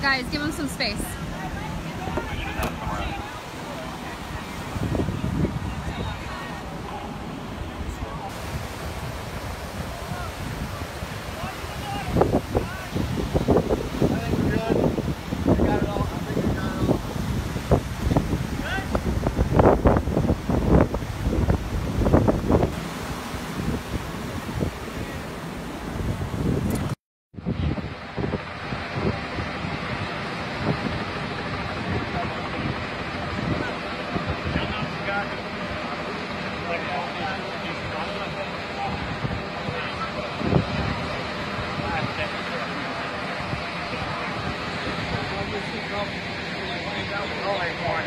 Guys, give him some space. Okay.